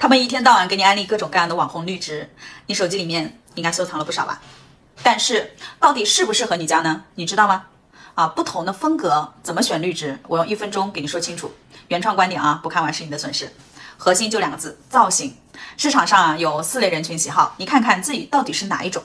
他们一天到晚给你安利各种各样的网红绿植，你手机里面应该收藏了不少吧？但是到底适不适合你家呢？你知道吗？啊，不同的风格怎么选绿植？我用一分钟给你说清楚。原创观点啊，不看完是你的损失。核心就两个字：造型。市场上啊有四类人群喜好，你看看自己到底是哪一种？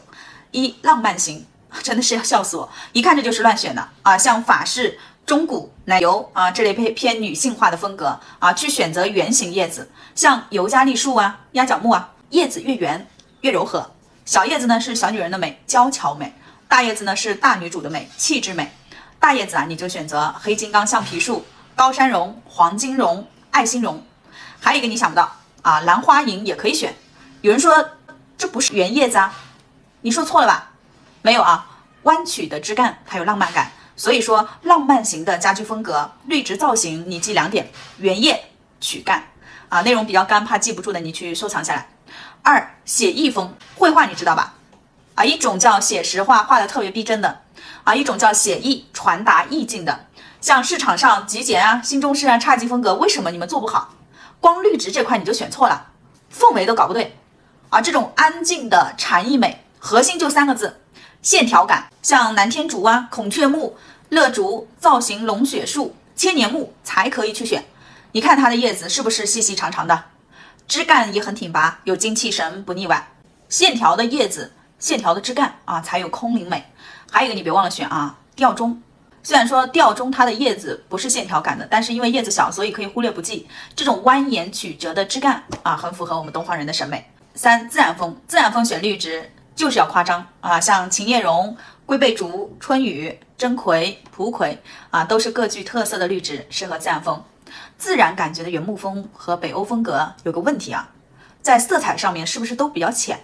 一浪漫型，真的是要笑死我，一看这就是乱选的啊！像法式、中古、奶油啊这类偏偏女性化的风格啊，去选择圆形叶子，像尤加利树啊、鸭脚木啊，叶子越圆越柔和。小叶子呢是小女人的美，娇巧美；大叶子呢是大女主的美，气质美。大叶子啊，你就选择黑金刚橡皮树、高山榕、黄金榕、爱心榕。还有一个你想不到啊，兰花楹也可以选。有人说这不是圆叶子啊，你说错了吧？没有啊，弯曲的枝干它有浪漫感。所以说浪漫型的家居风格，绿植造型你记两点：圆叶、曲干。啊，内容比较干，怕记不住的你去收藏下来。二写意风，绘画你知道吧？啊，一种叫写实画，画的特别逼真的。啊，一种叫写意，传达意境的，像市场上极简啊、新中式啊、侘寂风格，为什么你们做不好？光绿植这块你就选错了，氛围都搞不对。啊，这种安静的禅意美，核心就三个字：线条感。像南天竹啊、孔雀木、乐竹、造型龙血树、千年木才可以去选。你看它的叶子是不是细细长长的？枝干也很挺拔，有精气神，不腻歪。线条的叶子，线条的枝干啊，才有空灵美。还有一个你别忘了选啊，吊钟。虽然说吊钟它的叶子不是线条感的，但是因为叶子小，所以可以忽略不计。这种蜿蜒曲折的枝干啊，很符合我们东方人的审美。三自然风，自然风选绿植就是要夸张啊，像琴叶榕、龟背竹、春雨、真葵、蒲葵啊，都是各具特色的绿植，适合自然风。自然感觉的原木风和北欧风格有个问题啊，在色彩上面是不是都比较浅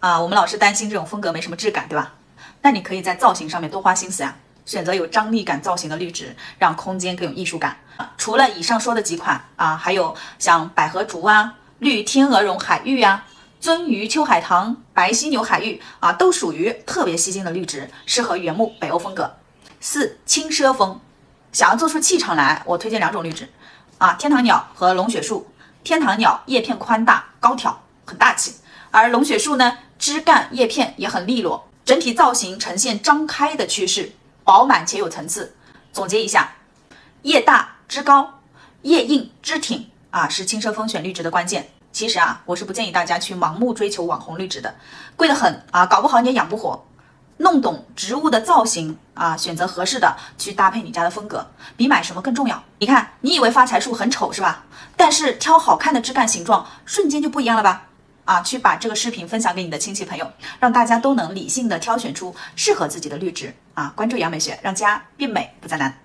啊？我们老是担心这种风格没什么质感，对吧？那你可以在造型上面多花心思呀，选择有张力感造型的绿植，让空间更有艺术感。除了以上说的几款啊，还有像百合竹啊、绿天鹅绒海芋呀、鳟鱼秋海棠、白犀牛海芋啊，都属于特别吸睛的绿植，适合原木北欧风格。四轻奢风，想要做出气场来，我推荐两种绿植啊，天堂鸟和龙血树。天堂鸟叶片宽大高挑，很大气，而龙血树呢，枝干叶片也很利落。整体造型呈现张开的趋势，饱满且有层次。总结一下，叶大枝高，叶硬枝挺啊，是轻奢风选绿植的关键。其实啊，我是不建议大家去盲目追求网红绿植的，贵得很啊，搞不好你也养不活。弄懂植物的造型啊，选择合适的去搭配你家的风格，比买什么更重要。你看，你以为发财树很丑是吧？但是挑好看的枝干形状，瞬间就不一样了吧？啊，去把这个视频分享给你的亲戚朋友，让大家都能理性的挑选出适合自己的绿植啊！关注杨美学，让家变美不再难。